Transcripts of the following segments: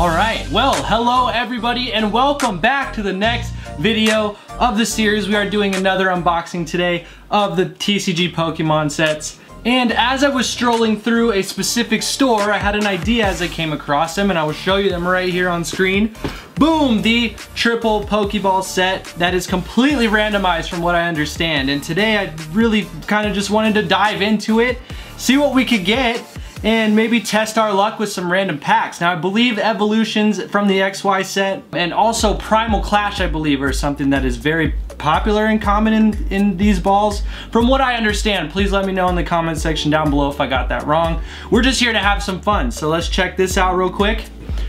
All right, well, hello everybody and welcome back to the next video of the series. We are doing another unboxing today of the TCG Pokemon sets. And as I was strolling through a specific store, I had an idea as I came across them and I will show you them right here on screen. Boom, the triple Pokeball set that is completely randomized from what I understand. And today I really kind of just wanted to dive into it, see what we could get, and maybe test our luck with some random packs. Now I believe Evolutions from the XY set and also Primal Clash I believe are something that is very popular and common in, in these balls. From what I understand, please let me know in the comment section down below if I got that wrong. We're just here to have some fun, so let's check this out real quick.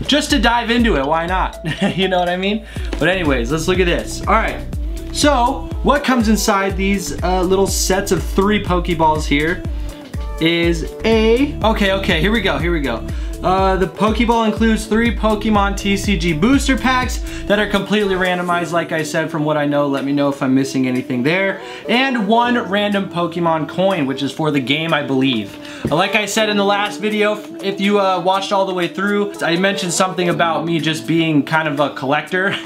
Just to dive into it, why not? you know what I mean? But anyways, let's look at this. All right, so what comes inside these uh, little sets of three Pokeballs here is a, okay, okay, here we go, here we go. Uh, the Pokeball includes three Pokemon TCG booster packs that are completely randomized, like I said, from what I know. Let me know if I'm missing anything there. And one random Pokemon coin, which is for the game, I believe. Like I said in the last video, if you uh, watched all the way through, I mentioned something about me just being kind of a collector,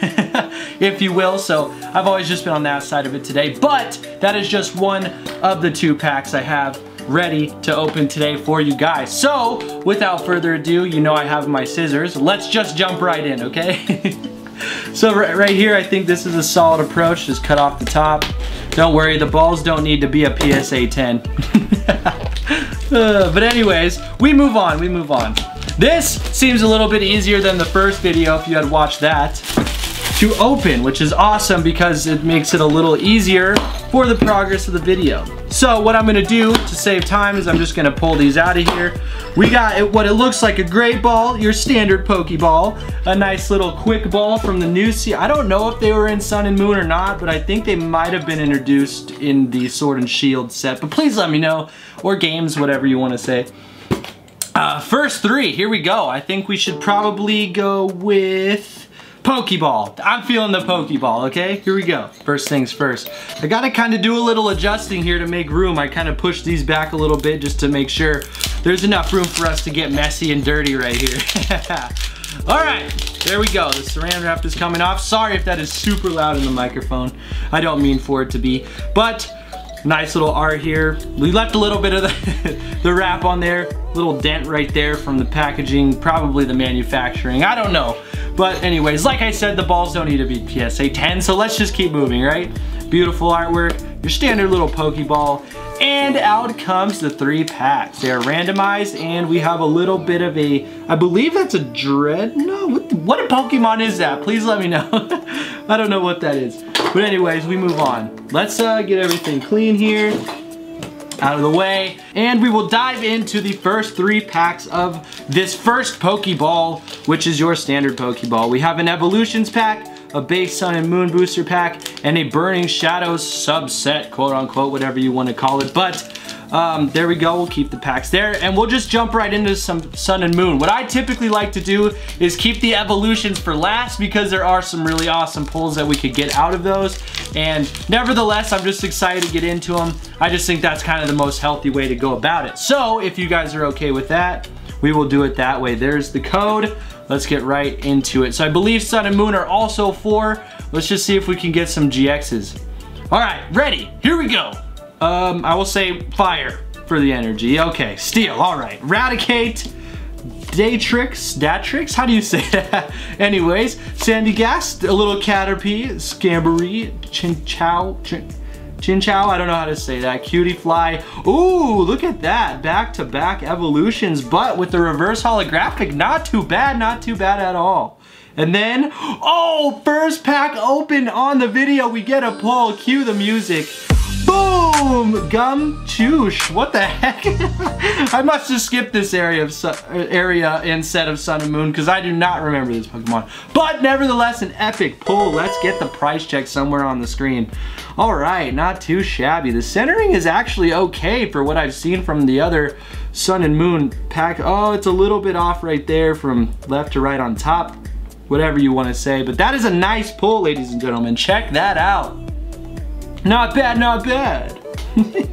if you will. So I've always just been on that side of it today. But that is just one of the two packs I have ready to open today for you guys. So, without further ado, you know I have my scissors. Let's just jump right in, okay? so right, here, I think this is a solid approach. Just cut off the top. Don't worry, the balls don't need to be a PSA 10. uh, but anyways, we move on, we move on. This seems a little bit easier than the first video if you had watched that to open, which is awesome because it makes it a little easier for the progress of the video. So what I'm gonna do to save time is I'm just gonna pull these out of here. We got what it looks like a great ball, your standard Pokeball, a nice little quick ball from the new C. I don't know if they were in Sun and Moon or not, but I think they might have been introduced in the Sword and Shield set, but please let me know, or games, whatever you wanna say. Uh, first three, here we go. I think we should probably go with Pokeball. I'm feeling the Pokeball, okay? Here we go. First things first. I gotta kind of do a little adjusting here to make room. I kind of push these back a little bit just to make sure there's enough room for us to get messy and dirty right here. All right, there we go. The saran wrap is coming off. Sorry if that is super loud in the microphone. I don't mean for it to be, but nice little art here. We left a little bit of the, the wrap on there, little dent right there from the packaging, probably the manufacturing, I don't know. But anyways, like I said, the balls don't need to be PSA 10, so let's just keep moving, right? Beautiful artwork, your standard little Pokeball, and out comes the three packs. They are randomized, and we have a little bit of a, I believe that's a Dread, no, what, what a Pokemon is that? Please let me know. I don't know what that is. But anyways, we move on. Let's uh, get everything clean here out of the way. And we will dive into the first three packs of this first Pokeball, which is your standard Pokeball. We have an Evolutions pack, a base Sun and Moon booster pack, and a Burning Shadows subset, quote unquote, whatever you want to call it. But um, there we go, we'll keep the packs there and we'll just jump right into some sun and moon. What I typically like to do is keep the evolutions for last because there are some really awesome pulls that we could get out of those. And nevertheless, I'm just excited to get into them. I just think that's kind of the most healthy way to go about it. So if you guys are okay with that, we will do it that way. There's the code. Let's get right into it. So I believe Sun and Moon are also four. Let's just see if we can get some GXs. All right, ready, here we go. Um, I will say fire for the energy. Okay, steel, all right. Raticate, Dartrix, Dartrix, how do you say that? Anyways, Sandygast, a little Caterpie, Scamboree, Chinchou, Chin Chinchou, I don't know how to say that. Cutiefly. Ooh, look at that. Back-to-back -back evolutions, but with the reverse holographic. Not too bad, not too bad at all. And then, oh, first pack open on the video. We get a pull. Cue the music. Boom! Gumshoos. What the heck? I must have skipped this area of area instead of Sun and Moon because I do not remember this Pokemon. But nevertheless, an epic pull. Let's get the price check somewhere on the screen. All right, not too shabby. The centering is actually okay for what I've seen from the other Sun and Moon pack. Oh, it's a little bit off right there from left to right on top. Whatever you want to say. But that is a nice pull, ladies and gentlemen. Check that out. Not bad, not bad.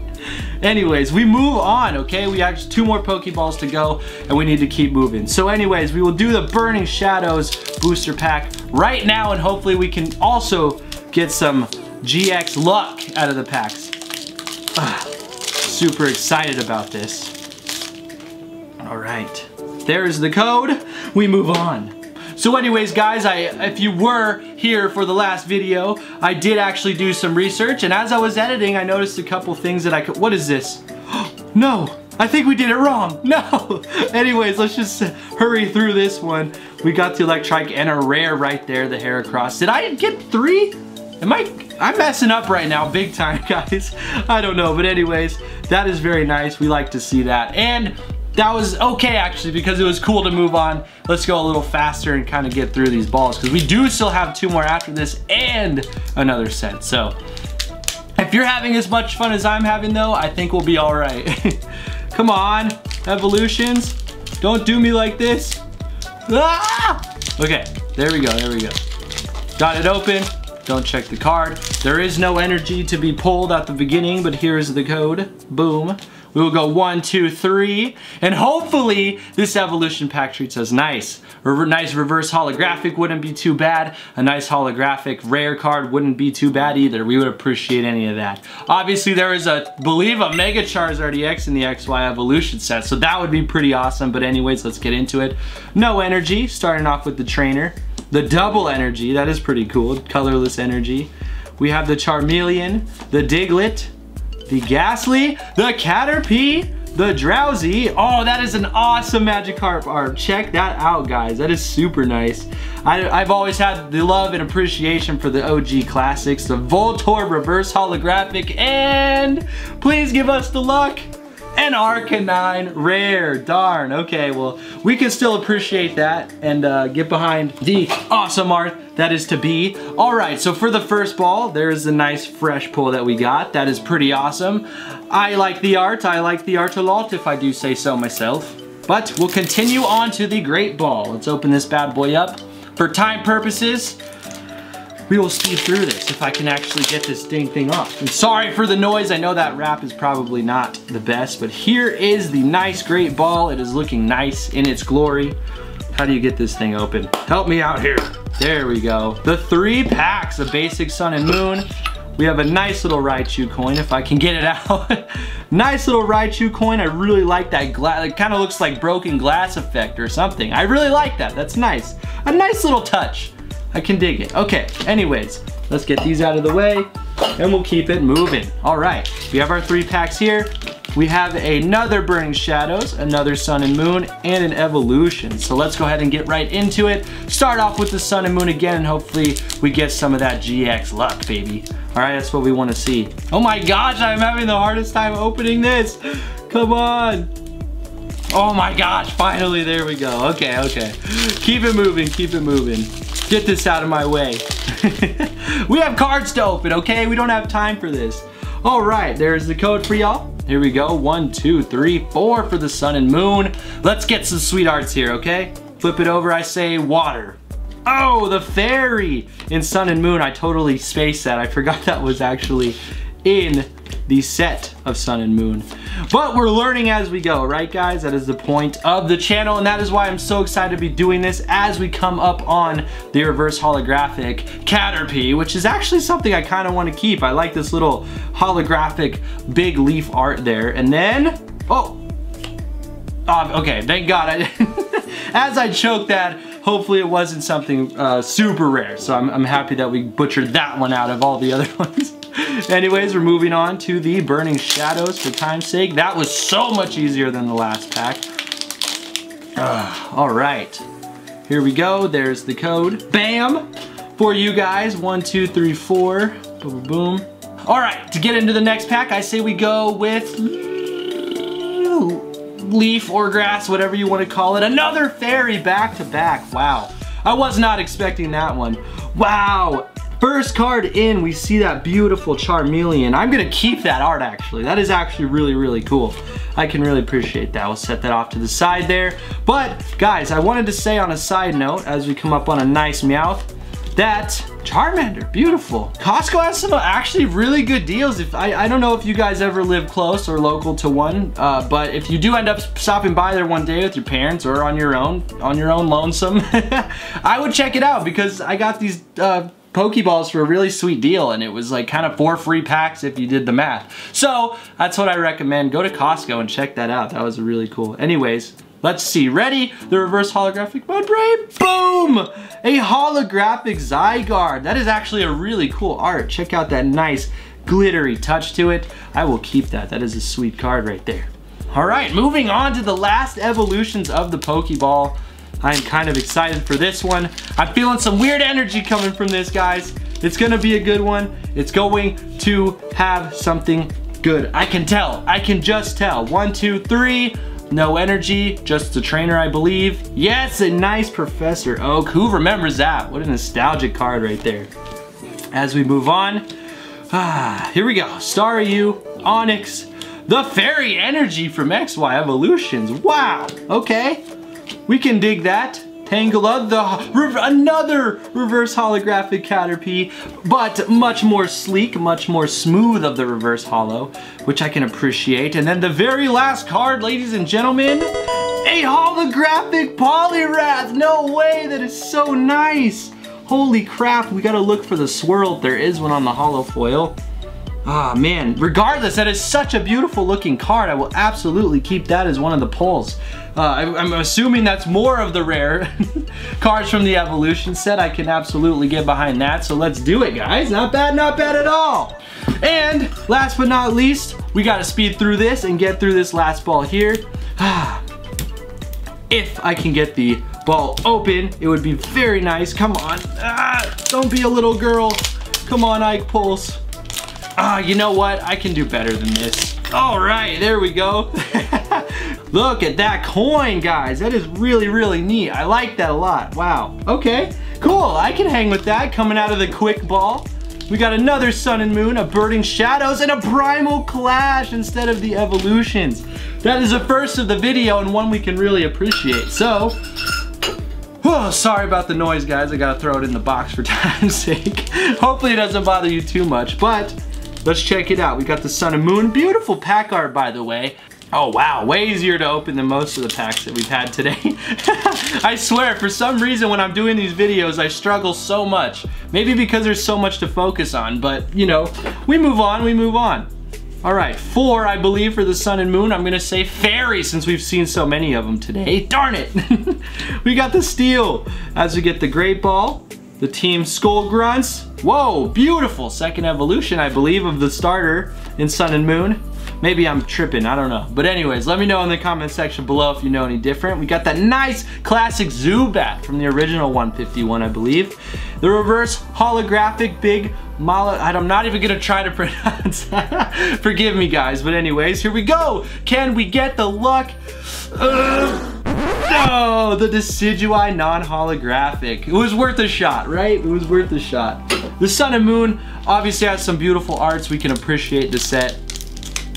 anyways, we move on, okay? We have two more Pokeballs to go and we need to keep moving. So anyways, we will do the Burning Shadows booster pack right now and hopefully we can also get some GX luck out of the packs. Ah, super excited about this. All right, there's the code. We move on. So anyways, guys, I if you were here for the last video, I did actually do some research, and as I was editing, I noticed a couple things that I could, what is this? no, I think we did it wrong. No. anyways, let's just hurry through this one. We got the Electrike and a rare right there, the Heracross. Did I get three? Am I, I'm messing up right now big time, guys. I don't know, but anyways, that is very nice. We like to see that. And that was okay actually because it was cool to move on. Let's go a little faster and kind of get through these balls because we do still have two more after this and another set. So if you're having as much fun as I'm having though, I think we'll be all right. Come on, evolutions. Don't do me like this. Ah! Okay, there we go, there we go. Got it open. Don't check the card. There is no energy to be pulled at the beginning, but here is the code. Boom. We will go one, two, three, and hopefully this evolution pack treats us nice. A nice reverse holographic wouldn't be too bad. A nice holographic rare card wouldn't be too bad either. We would appreciate any of that. Obviously there is a, believe a Mega Charizard EX in the XY evolution set, so that would be pretty awesome. But anyways, let's get into it. No energy, starting off with the trainer. The double energy, that is pretty cool. Colorless energy. We have the Charmeleon, the Diglett, the Gastly, the Caterpie, the Drowzee. Oh, that is an awesome Magikarp art. Check that out, guys. That is super nice. I, have always had the love and appreciation for the OG classics, the Voltorb Reverse Holographic, and please give us the luck. An Arcanine rare, darn. Okay, well, we can still appreciate that and uh, get behind the awesome art that is to be. All right, so for the first ball, there's a nice fresh pull that we got. That is pretty awesome. I like the art. I like the art a lot, if I do say so myself. But we'll continue on to the great ball. Let's open this bad boy up. For time purposes, we will speed through this if I can actually get this dang thing off. I'm sorry for the noise. I know that wrap is probably not the best, but here is the nice great ball. It is looking nice in its glory. How do you get this thing open? Help me out here. There we go. The three packs of basic sun and moon. We have a nice little Raichu coin if I can get it out. nice little Raichu coin. I really like that glass. It kind of looks like broken glass effect or something. I really like that. That's nice. A nice little touch. I can dig it. Okay, anyways, let's get these out of the way and we'll keep it moving. All right, we have our three packs here. We have another Burning Shadows, another Sun and Moon, and an Evolution. So let's go ahead and get right into it. Start off with the Sun and Moon again, and hopefully we get some of that GX luck, baby. All right, that's what we want to see. Oh my gosh, I'm having the hardest time opening this. Come on. Oh my gosh, finally, there we go. Okay, okay. Keep it moving, keep it moving. Get this out of my way. we have cards to open, okay? We don't have time for this. All right, there's the code for y'all. Here we go, one, two, three, four for the sun and moon. Let's get some sweet arts here, okay? Flip it over, I say water. Oh, the fairy in sun and moon. I totally spaced that. I forgot that was actually in the set of Sun and Moon. But we're learning as we go, right guys? That is the point of the channel and that is why I'm so excited to be doing this as we come up on the reverse holographic Caterpie, which is actually something I kind of want to keep. I like this little holographic big leaf art there. And then, oh, oh okay, thank God. I, as I choked that, hopefully it wasn't something uh, super rare. So I'm, I'm happy that we butchered that one out of all the other ones. Anyways, we're moving on to the Burning Shadows for time's sake. That was so much easier than the last pack. Uh, all right, here we go. There's the code. Bam! For you guys, one, two, three, four. Boom, boom, boom. All right, to get into the next pack, I say we go with leaf or grass, whatever you want to call it. Another fairy back to back. Wow. I was not expecting that one. Wow, First card in, we see that beautiful Charmeleon. I'm gonna keep that art actually. That is actually really, really cool. I can really appreciate that. We'll set that off to the side there. But guys, I wanted to say on a side note, as we come up on a nice Meowth, that Charmander, beautiful. Costco has some actually really good deals. If I, I don't know if you guys ever live close or local to one, uh, but if you do end up stopping by there one day with your parents or on your own, on your own lonesome, I would check it out because I got these uh, Pokeballs for a really sweet deal and it was like kind of four free packs if you did the math. So that's what I recommend. Go to Costco and check that out. That was really cool. Anyways, Let's see, ready? The reverse holographic Mudbray, boom! A holographic Zygarde. That is actually a really cool art. Check out that nice glittery touch to it. I will keep that. That is a sweet card right there. All right, moving on to the last evolutions of the Pokeball. I am kind of excited for this one. I'm feeling some weird energy coming from this, guys. It's gonna be a good one. It's going to have something good. I can tell, I can just tell. One, two, three. No energy, just the trainer, I believe. Yes, a nice Professor Oak. Who remembers that? What a nostalgic card right there. As we move on, ah, here we go. Staryu, Onix, the Fairy Energy from XY Evolutions. Wow, okay. We can dig that. Tangela, the another reverse holographic Caterpie, but much more sleek, much more smooth of the reverse hollow, which I can appreciate. And then the very last card, ladies and gentlemen, a holographic Poliwrath. No way, that is so nice. Holy crap, we gotta look for the swirl there is one on the hollow foil. Ah, man. Regardless, that is such a beautiful looking card. I will absolutely keep that as one of the pulls. Uh, I, am assuming that's more of the rare cards from the Evolution set. I can absolutely get behind that. So let's do it, guys. Not bad, not bad at all. And last but not least, we got to speed through this and get through this last ball here. if I can get the ball open, it would be very nice. Come on. Ah, don't be a little girl. Come on, Ike Pulls. Ah, you know what? I can do better than this. All right, there we go. Look at that coin, guys. That is really, really neat. I like that a lot. Wow. Okay, cool. I can hang with that coming out of the quick ball. We got another Sun and Moon, a Burning Shadows, and a Primal Clash instead of the Evolutions. That is the first of the video and one we can really appreciate. So, Oh, sorry about the noise, guys. I gotta throw it in the box for time's sake. Hopefully it doesn't bother you too much, but Let's check it out. We got the Sun and Moon. Beautiful pack art, by the way. Oh wow, way easier to open than most of the packs that we've had today. I swear, for some reason when I'm doing these videos, I struggle so much. Maybe because there's so much to focus on, but you know, we move on, we move on. All right, four, I believe, for the sun and moon. I'm gonna say fairy since we've seen so many of them today. Darn it! we got the steel as we get the great ball, the Team Skull Grunts. Whoa, beautiful second evolution, I believe, of the starter in Sun and Moon. Maybe I'm tripping, I don't know. But anyways, let me know in the comment section below if you know any different. We got that nice classic Zubat from the original 151, I believe. The reverse holographic big Mala, I'm not even gonna try to pronounce Forgive me guys, but anyways, here we go. Can we get the luck? Uh, no, the Decidueye non-holographic. It was worth a shot, right? It was worth a shot. The Sun and Moon obviously has some beautiful arts. We can appreciate the set.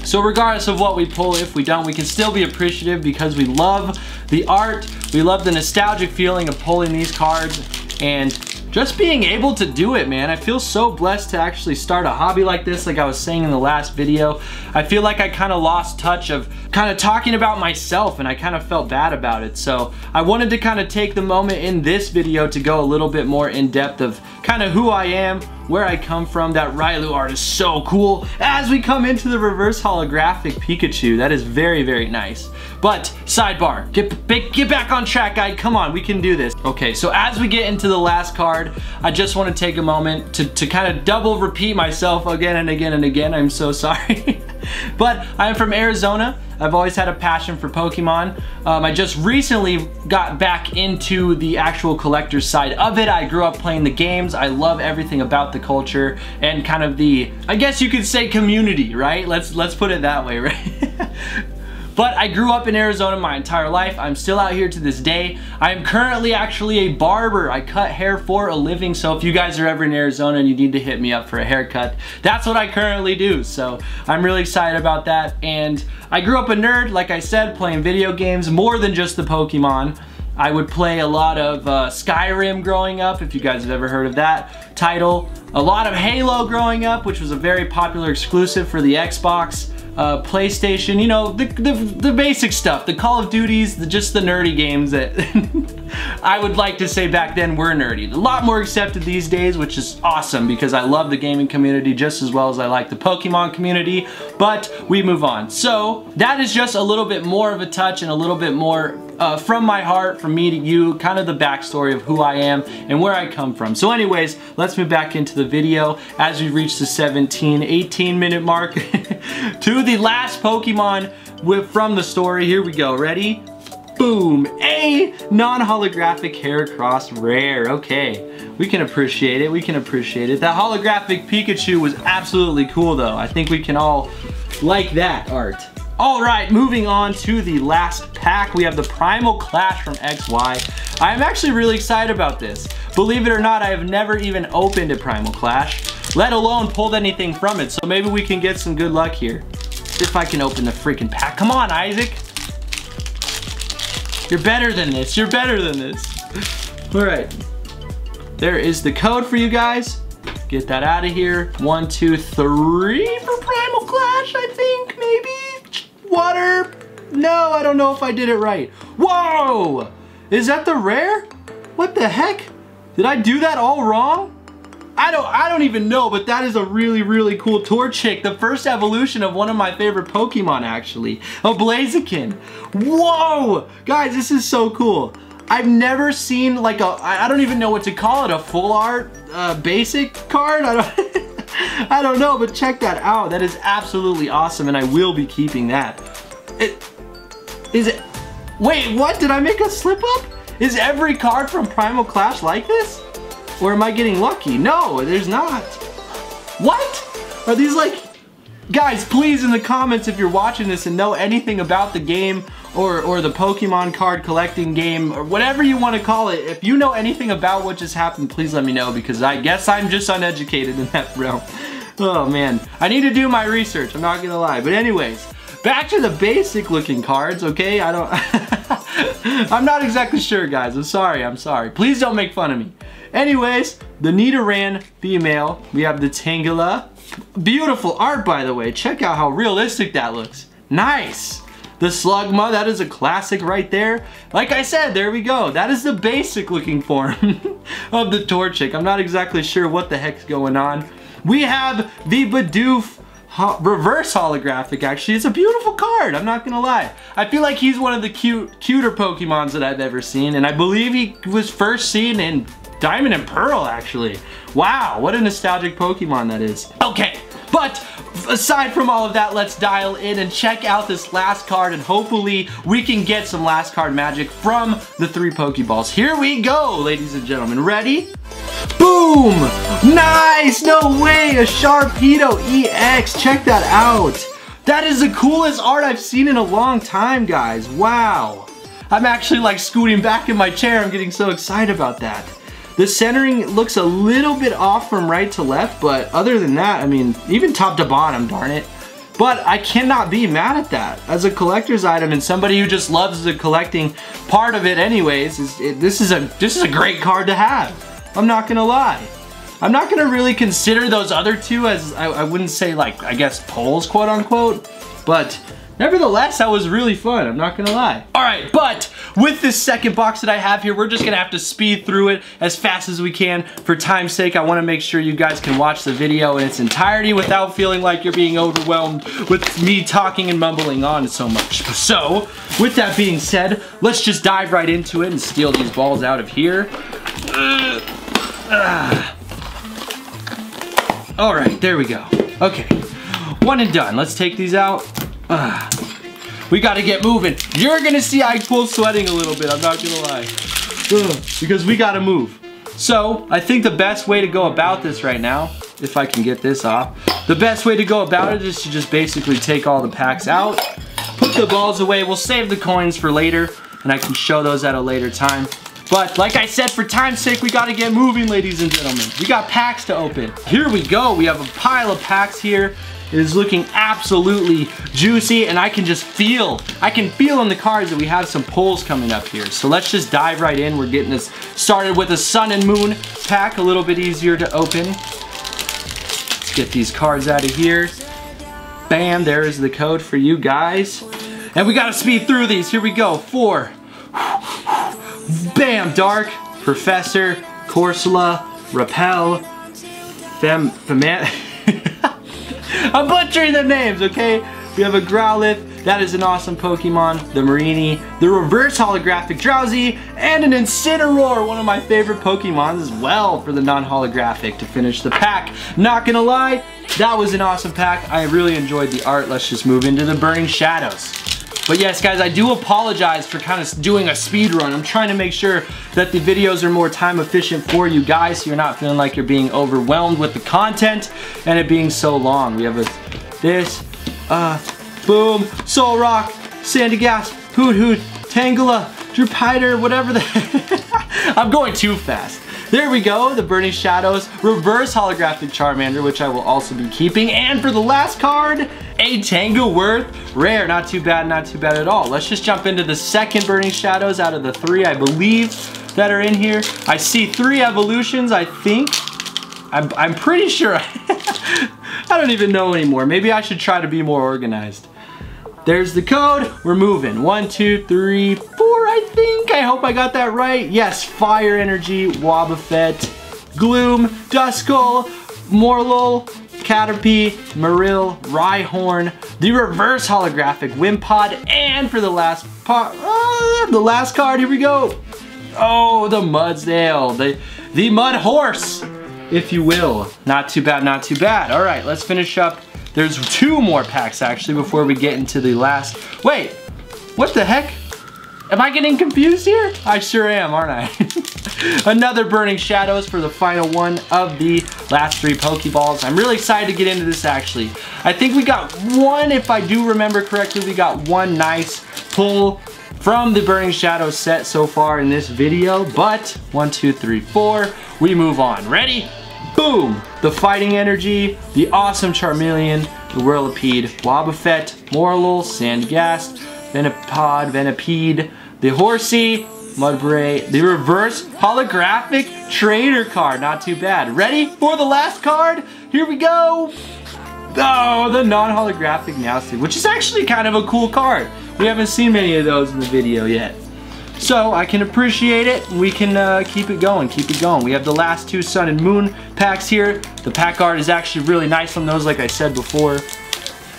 So regardless of what we pull, if we don't, we can still be appreciative because we love the art, we love the nostalgic feeling of pulling these cards, and just being able to do it, man. I feel so blessed to actually start a hobby like this, like I was saying in the last video. I feel like I kind of lost touch of kind of talking about myself and I kind of felt bad about it. So I wanted to kind of take the moment in this video to go a little bit more in depth of kind of who I am, where I come from. That Riolu art is so cool. As we come into the reverse holographic Pikachu, that is very, very nice. But sidebar, get, get back on track, guy. Come on, we can do this. Okay, so as we get into the last card, I just want to take a moment to, to kind of double repeat myself again and again and again. I'm so sorry. but I'm from Arizona. I've always had a passion for Pokemon. Um, I just recently got back into the actual collector's side of it. I grew up playing the games. I love everything about the culture and kind of the, I guess you could say community, right? Let's, let's put it that way, right? But I grew up in Arizona my entire life. I'm still out here to this day. I am currently actually a barber. I cut hair for a living. So if you guys are ever in Arizona and you need to hit me up for a haircut, that's what I currently do. So I'm really excited about that. And I grew up a nerd, like I said, playing video games more than just the Pokemon. I would play a lot of uh, Skyrim growing up, if you guys have ever heard of that title. A lot of Halo growing up, which was a very popular exclusive for the Xbox uh, PlayStation, you know, the, the, the, basic stuff, the Call of Duties, the, just the nerdy games that I would like to say back then were nerdy. A lot more accepted these days, which is awesome because I love the gaming community just as well as I like the Pokemon community, but we move on. So that is just a little bit more of a touch and a little bit more uh, from my heart, from me to you, kind of the backstory of who I am and where I come from. So anyways, let's move back into the video as we reach the 17, 18 minute mark to the last Pokemon with, from the story. Here we go, ready? Boom, a non-holographic Heracross rare. Okay, we can appreciate it, we can appreciate it. That holographic Pikachu was absolutely cool though. I think we can all like that art. All right, moving on to the last pack. We have the Primal Clash from XY. I'm actually really excited about this. Believe it or not, I have never even opened a Primal Clash, let alone pulled anything from it. So maybe we can get some good luck here. If I can open the freaking pack. Come on, Isaac. You're better than this. You're better than this. All right. There is the code for you guys. Get that out of here. One, two, three for Primal Clash, I think, maybe? Water? No, I don't know if I did it right. Whoa! Is that the rare? What the heck? Did I do that all wrong? I don't I don't even know, but that is a really, really cool Torchic. The first evolution of one of my favorite Pokemon, actually. A Blaziken. Whoa! Guys, this is so cool. I've never seen like a, I don't even know what to call it, a full art uh, basic card? I don't, I don't know, but check that out. That is absolutely awesome, and I will be keeping that. It, is it, wait, what? Did I make a slip up? Is every card from Primal Clash like this? Or am I getting lucky? No, there's not. What? Are these like... Guys, please in the comments if you're watching this and know anything about the game or, or the Pokemon card collecting game or whatever you want to call it. If you know anything about what just happened, please let me know because I guess I'm just uneducated in that realm. Oh man, I need to do my research, I'm not gonna lie. But anyways, back to the basic looking cards, okay? I don't, I'm not exactly sure guys, I'm sorry, I'm sorry. Please don't make fun of me. Anyways, the Nidoran female. We have the Tangela. Beautiful art, by the way. Check out how realistic that looks. Nice. The Slugma, that is a classic right there. Like I said, there we go. That is the basic looking form of the Torchic. I'm not exactly sure what the heck's going on. We have the Bidoof ho reverse holographic actually. It's a beautiful card, I'm not gonna lie. I feel like he's one of the cute, cuter Pokemons that I've ever seen and I believe he was first seen in Diamond and Pearl, actually. Wow, what a nostalgic Pokemon that is. Okay, but aside from all of that, let's dial in and check out this last card and hopefully we can get some last card magic from the three Pokeballs. Here we go, ladies and gentlemen. Ready? Boom! Nice! No way! A Sharpedo EX. Check that out. That is the coolest art I've seen in a long time, guys. Wow. I'm actually like scooting back in my chair. I'm getting so excited about that. The centering looks a little bit off from right to left, but other than that, I mean, even top to bottom, darn it. But I cannot be mad at that. As a collector's item and somebody who just loves the collecting part of it anyways, is, it, this, is a, this is a great card to have. I'm not gonna lie. I'm not gonna really consider those other two as, I, I wouldn't say like, I guess polls quote unquote, but Nevertheless, that was really fun, I'm not gonna lie. All right, but with this second box that I have here, we're just gonna have to speed through it as fast as we can. For time's sake, I wanna make sure you guys can watch the video in its entirety without feeling like you're being overwhelmed with me talking and mumbling on so much. So, with that being said, let's just dive right into it and steal these balls out of here. All right, there we go. Okay, one and done. Let's take these out. Uh, we gotta get moving. You're gonna see I pull sweating a little bit, I'm not gonna lie. Because we gotta move. So, I think the best way to go about this right now, if I can get this off, the best way to go about it is to just basically take all the packs out, put the balls away, we'll save the coins for later, and I can show those at a later time. But like I said, for time's sake, we gotta get moving, ladies and gentlemen. We got packs to open. Here we go, we have a pile of packs here. It is looking absolutely juicy and I can just feel, I can feel in the cards that we have some pulls coming up here. So let's just dive right in. We're getting this started with a sun and moon pack, a little bit easier to open. Let's get these cards out of here. Bam, there is the code for you guys. And we gotta speed through these. Here we go. Four. Bam, Dark, Professor, Corsola, Repel, Fem, Feman. I'm butchering the names, okay? We have a Growlithe, that is an awesome Pokemon, the Mareanie, the reverse holographic Drowzee, and an Incineroar, one of my favorite Pokemons as well for the non-holographic to finish the pack. Not gonna lie, that was an awesome pack. I really enjoyed the art. Let's just move into the Burning Shadows. But yes, guys, I do apologize for kind of doing a speed run. I'm trying to make sure that the videos are more time efficient for you guys so you're not feeling like you're being overwhelmed with the content and it being so long. We have a, this, uh, boom, soul Solrock, Sandygast, Hoothoot, Tangela, Drupiter, whatever the I'm going too fast. There we go, the Burning Shadows reverse holographic Charmander, which I will also be keeping. And for the last card, a Tangrowth rare. Not too bad, not too bad at all. Let's just jump into the second Burning Shadows out of the three, I believe, that are in here. I see three evolutions, I think. I'm, I'm pretty sure. I don't even know anymore. Maybe I should try to be more organized. There's the code. We're moving. One, two, three, four, I think. I hope I got that right. Yes, Fire Energy, Wobbuffet, Gloom, Duskull, Morelull, Caterpie, Marill, Rhyhorn, the reverse holographic Wimpod, and for the last part, uh, the last card, here we go. Oh, the Mudsdale, the, the Mud Horse, if you will. Not too bad, not too bad. All right, let's finish up there's two more packs actually before we get into the last. Wait, what the heck? Am I getting confused here? I sure am, aren't I? Another Burning Shadows for the final one of the last three Pokeballs. I'm really excited to get into this actually. I think we got one, if I do remember correctly, we got one nice pull from the Burning Shadows set so far in this video. But one, two, three, four, we move on. Ready? Boom! The Fighting Energy, the awesome Charmeleon, the Whirlipede, Wobbuffet, Morelull, Sandygast, Venipod, Venipede, the Horsea, Mudbray, the reverse holographic trainer card. Not too bad. Ready for the last card? Here we go. Oh, the non-holographic Meowstic, which is actually kind of a cool card. We haven't seen many of those in the video yet. So I can appreciate it. We can uh, keep it going, keep it going. We have the last two Sun and Moon packs here. The pack art is actually really nice on those, like I said before.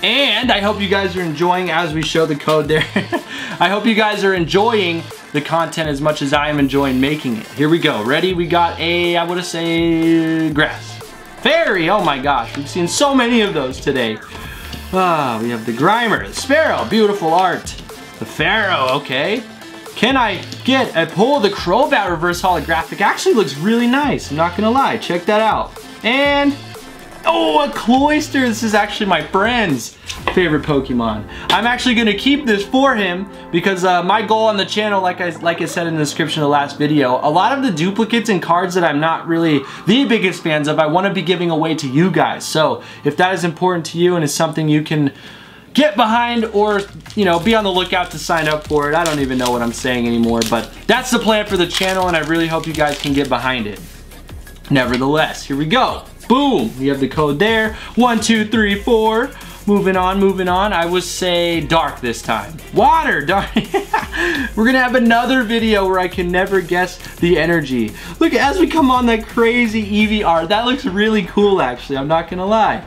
And I hope you guys are enjoying as we show the code there. I hope you guys are enjoying the content as much as I am enjoying making it. Here we go. Ready? We got a, I would say, grass. Fairy, oh my gosh. We've seen so many of those today. Ah, we have the Grimer, the Spearow, beautiful art. The Fearow, okay. Can I get a pull of the Crobat reverse holographic? Actually looks really nice, I'm not gonna lie. Check that out. And, oh, a Cloyster. This is actually my friend's favorite Pokemon. I'm actually gonna keep this for him because uh, my goal on the channel, like I, like I said in the description of the last video, a lot of the duplicates and cards that I'm not really the biggest fans of, I wanna be giving away to you guys. So if that is important to you and is something you can get behind or, you know, be on the lookout to sign up for it. I don't even know what I'm saying anymore, but that's the plan for the channel and I really hope you guys can get behind it. Nevertheless, here we go. Boom, we have the code there. One, two, three, four. Moving on, moving on. I would say dark this time. Water, dark. We're gonna have another video where I can never guess the energy. Look, as we come on that crazy art, that looks really cool actually, I'm not gonna lie.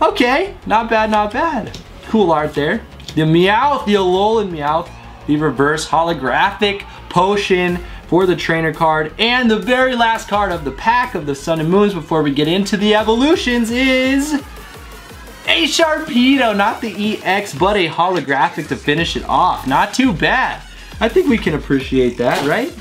Okay, not bad, not bad. Cool art there. The Meowth, the Alolan Meowth, the reverse holographic potion for the trainer card. And the very last card of the pack of the Sun and Moons before we get into the evolutions is a Sharpedo, not the EX, but a holographic to finish it off. Not too bad. I think we can appreciate that, right?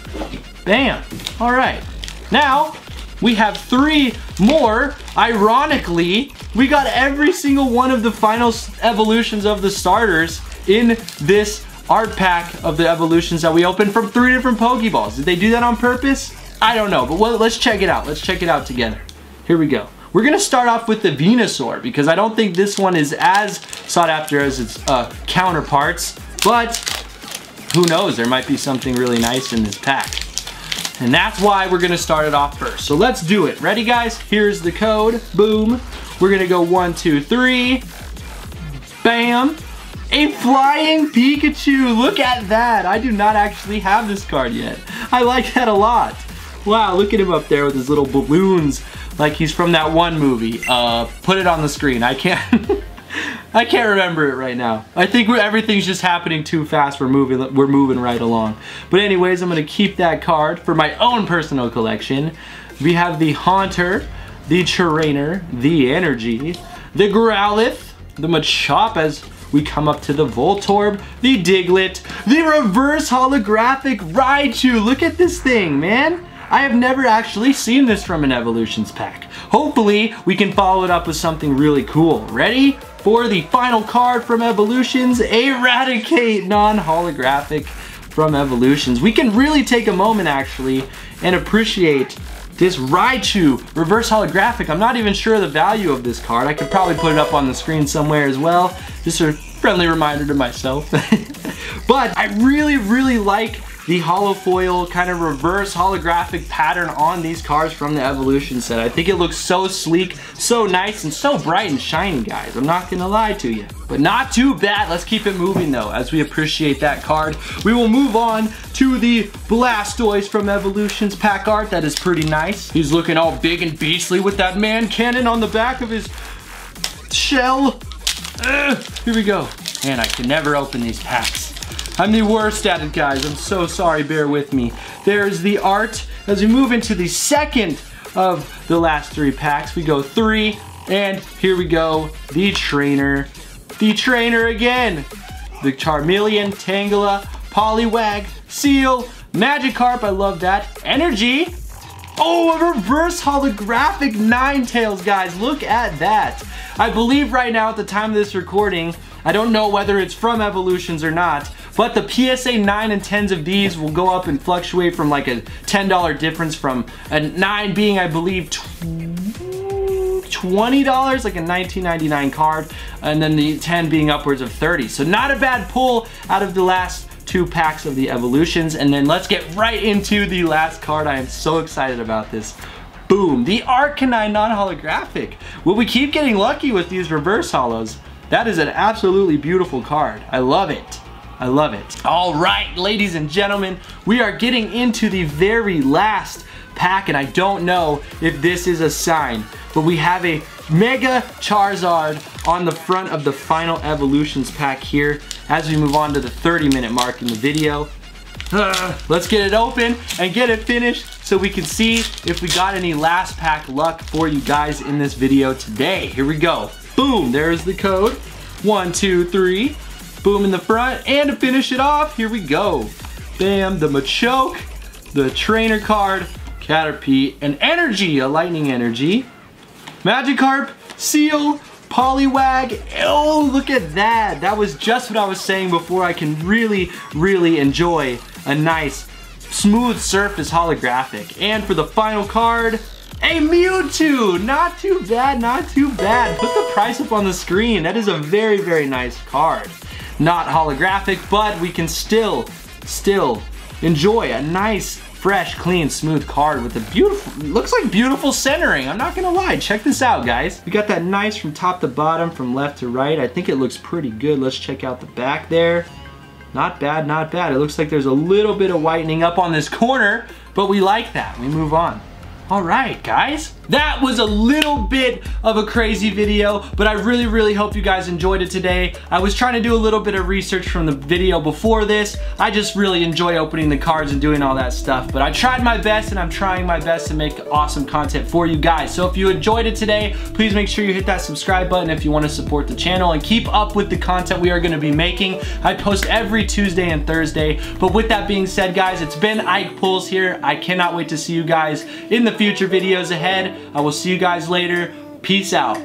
Bam. All right. Now, we have three more. Ironically, we got every single one of the final evolutions of the starters in this art pack of the evolutions that we opened from three different Pokeballs. Did they do that on purpose? I don't know, but let's check it out. Let's check it out together. Here we go. We're gonna start off with the Venusaur because I don't think this one is as sought after as its uh, counterparts, but who knows, there might be something really nice in this pack. And that's why we're gonna start it off first. So let's do it. Ready guys? Here's the code, boom. We're gonna go one, two, three, bam. A flying Pikachu, look at that. I do not actually have this card yet. I like that a lot. Wow, look at him up there with his little balloons like he's from that one movie. Uh, put it on the screen. I can't, I can't remember it right now. I think everything's just happening too fast. We're moving, we're moving right along. But anyways, I'm gonna keep that card for my own personal collection. We have the Haunter, the Trainer, the Energy, the Growlithe, the Machop as we come up to the Voltorb, the Diglett, the reverse holographic Raichu. Look at this thing, man. I have never actually seen this from an Evolutions pack. Hopefully, we can follow it up with something really cool. Ready? For the final card from Evolutions, Eradicate non-holographic from Evolutions. We can really take a moment actually and appreciate this Raichu reverse holographic. I'm not even sure the value of this card. I could probably put it up on the screen somewhere as well. Just a friendly reminder to myself. but I really, really like the hollow foil kind of reverse holographic pattern on these cars from the Evolution set. I think it looks so sleek, so nice, and so bright and shiny, guys. I'm not gonna lie to you. But not too bad. Let's keep it moving though, as we appreciate that card. We will move on to the Blastoise from Evolution's pack art. That is pretty nice. He's looking all big and beastly with that man cannon on the back of his shell. Uh, here we go. Man, I can never open these packs. I'm the worst at it, guys. I'm so sorry, bear with me. There's the art. As we move into the second of the last three packs, we go three, and here we go, the trainer. The trainer again. The Charmeleon, Tangela, Poliwag, Seel, Magikarp, I love that. Energy. Oh, a reverse holographic Ninetales, guys. Look at that. I believe right now at the time of this recording, I don't know whether it's from Evolutions or not, but the PSA 9 and 10s of these will go up and fluctuate from like a $10 difference from a 9 being, I believe, $20, like a 19.99 card, and then the 10 being upwards of 30. So not a bad pull out of the last two packs of the Evolutions. And then let's get right into the last card. I am so excited about this. Boom, the Arcanine non-holographic. Will we keep getting lucky with these reverse holos? That is an absolutely beautiful card. I love it. I love it. All right, ladies and gentlemen, we are getting into the very last pack, and I don't know if this is a sign, but we have a Mega Charizard on the front of the final Evolutions pack here as we move on to the 30 minute mark in the video. Uh, let's get it open and get it finished so we can see if we got any last pack luck for you guys in this video today. Here we go. Boom, there's the code. One, two, three. Boom in the front. And to finish it off, here we go. Bam, the Machoke, the trainer card, Caterpie, and Energy, a lightning energy. Magikarp, Seel, Poliwag. Oh, look at that. That was just what I was saying before. I can really, really enjoy a nice smooth surface holographic. And for the final card, a Mewtwo! Not too bad, not too bad. Put the price up on the screen. That is a very, very nice card not holographic, but we can still, still enjoy a nice, fresh, clean, smooth card with a beautiful, looks like beautiful centering. I'm not gonna lie, check this out, guys. We got that nice from top to bottom, from left to right. I think it looks pretty good. Let's check out the back there. Not bad, not bad. It looks like there's a little bit of whitening up on this corner, but we like that. We move on. All right, guys. That was a little bit of a crazy video, but I really, really hope you guys enjoyed it today. I was trying to do a little bit of research from the video before this. I just really enjoy opening the cards and doing all that stuff, but I tried my best and I'm trying my best to make awesome content for you guys. So if you enjoyed it today, please make sure you hit that subscribe button if you want to support the channel and keep up with the content we are going to be making. I post every Tuesday and Thursday, but with that being said, guys, it's been Ike Pulls here. I cannot wait to see you guys in the future videos ahead. I will see you guys later. Peace out.